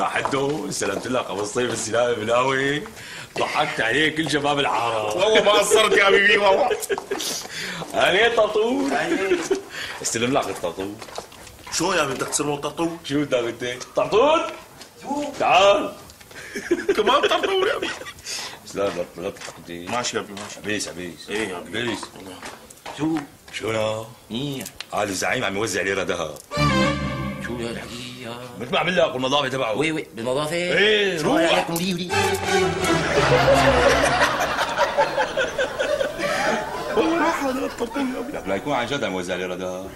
عبده استلمت لك أبو الصيف السلامي بلاوي ضحكت عليه كل شباب الحاره والله ما قصرت يا حبيبي والله. أنا طاطور. استلم لك الطاطور. شو يا بدك تصير طرطور شو بدك أنت؟ طاطور؟ تعال. كمان طرطور يا ابي بس لا لا لا تضحك ماشي يا ابي ماشي. عبيس عبيس إيه يا ابي عبيس شو؟ شو أنا منيح قال الزعيم عم يوزع ليره ذهب شو يا الحقيقة مثل ما عمل لك بالنظافه تبعه. وي وي بالنظافة. إيه، شو روح. عليكم لي ولي والله راح هذا لك لا يكون عن جد عم يوزع ليره ذهب